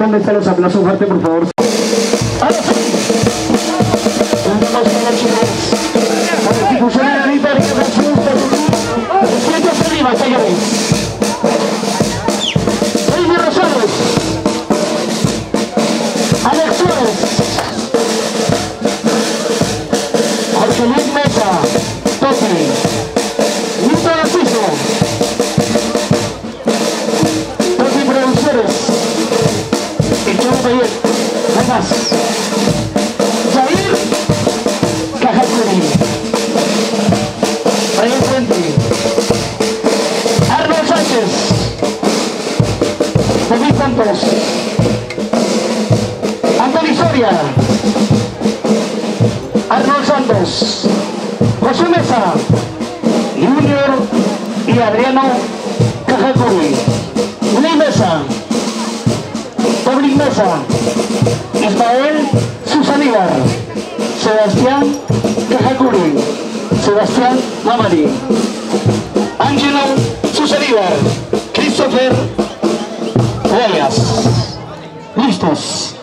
Replica, ¿dónde están los aplausos fuerte, por favor? Y Adriano Cajacuri. Luis Mesa. Pablo Mesa. Ismael Susaníbar, Sebastián Cajacuri, Sebastián Mamari, Ángelo Susaníbar, Christopher Reyes. Listos.